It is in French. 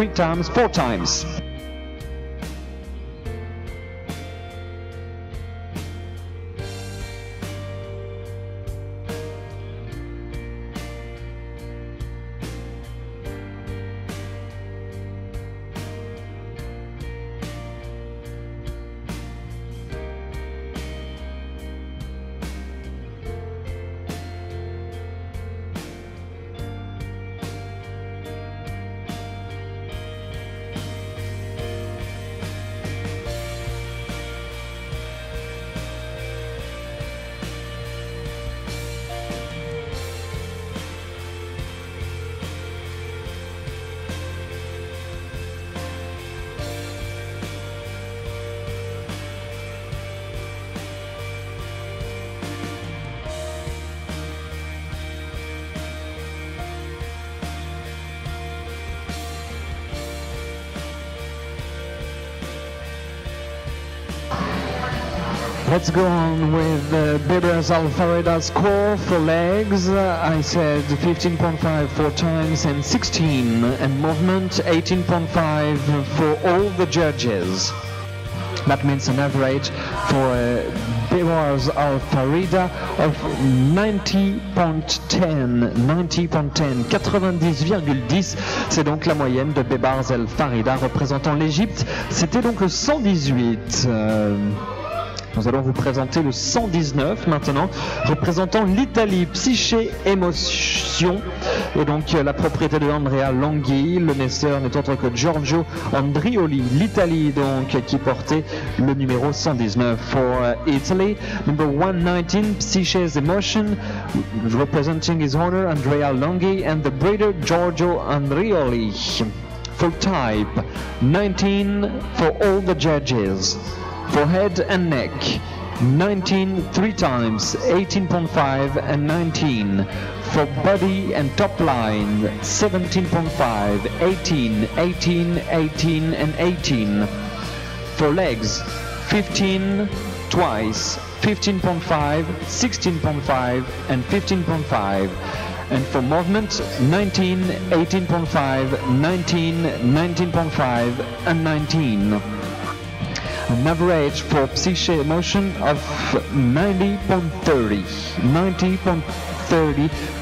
three times, four times. Let's go on with uh, Bebers Alfareda score for legs? I said 15.5 four times and 16 and movement 18.5 for all the judges. That means an average for uh, Bebers Alfareda of 90.10. 90.10. 90,10. C'est donc la moyenne de Bebars El Farida représentant l'Égypte. C'était donc le 118. Euh, nous allons vous présenter le 119 maintenant, représentant l'Italie, psyché, émotion. Et donc la propriété de Andrea Langhi, le naisseur n'est autre que Giorgio Andrioli, l'Italie donc qui portait le numéro 119 for Italy. Number 119, Psyche's Emotion, representing his honor Andrea Langhi and the breeder Giorgio Andrioli. For type, 19 for all the judges. For head and neck, 19 three times, 18.5 and 19. For body and top line, 17.5, 18, 18, 18 and 18. For legs, 15 twice, 15.5, 16.5 and 15.5. And for movement, 19, 18.5, 19, 19.5 and 19 an average for psyche emotion of 90.30 90.30